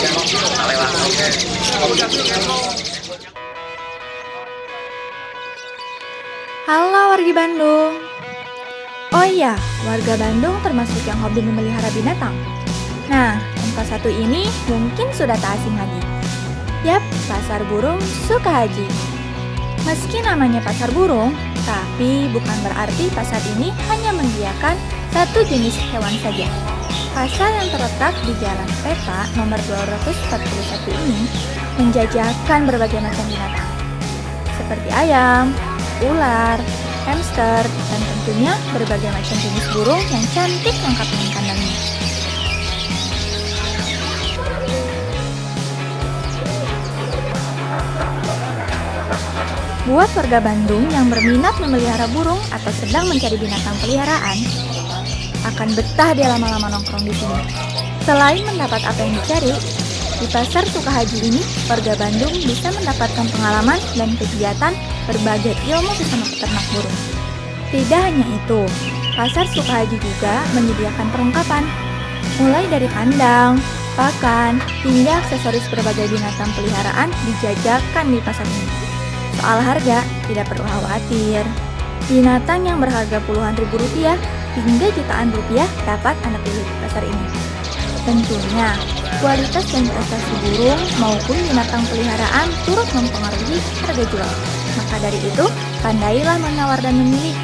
Halo wargi Bandung. Oh iya, warga Bandung termasuk yang hobi memelihara binatang. Nah, tempat satu ini mungkin sudah tak asing lagi. Yap, Pasar Burung Sukahaji. Meski namanya pasar burung, tapi bukan berarti pasar ini hanya menyediakan satu jenis hewan saja. Pasar yang terletak di Jalan Peta nomor 241 ini menjajakan berbagai macam binatang. Seperti ayam, ular, hamster, dan tentunya berbagai macam jenis burung yang cantik lengkap dengan kandangnya. Buat warga Bandung yang berminat memelihara burung atau sedang mencari binatang peliharaan, akan betah dia lama-lama nongkrong di sini. Selain mendapat apa yang dicari, di pasar Sukahaji ini, warga Bandung bisa mendapatkan pengalaman dan kegiatan berbagai ilmu bersama peternak burung. Tidak hanya itu, pasar Sukahaji juga menyediakan perlengkapan, mulai dari kandang, pakan, hingga aksesoris berbagai binatang peliharaan dijajakan di pasar ini. Soal harga, tidak perlu khawatir. Binatang yang berharga puluhan ribu rupiah hingga jutaan rupiah dapat Anda pilih di pasar ini. Tentunya, kualitas dan prestasi burung maupun binatang peliharaan turut mempengaruhi harga jual. Maka dari itu, pandailah menawar dan memilih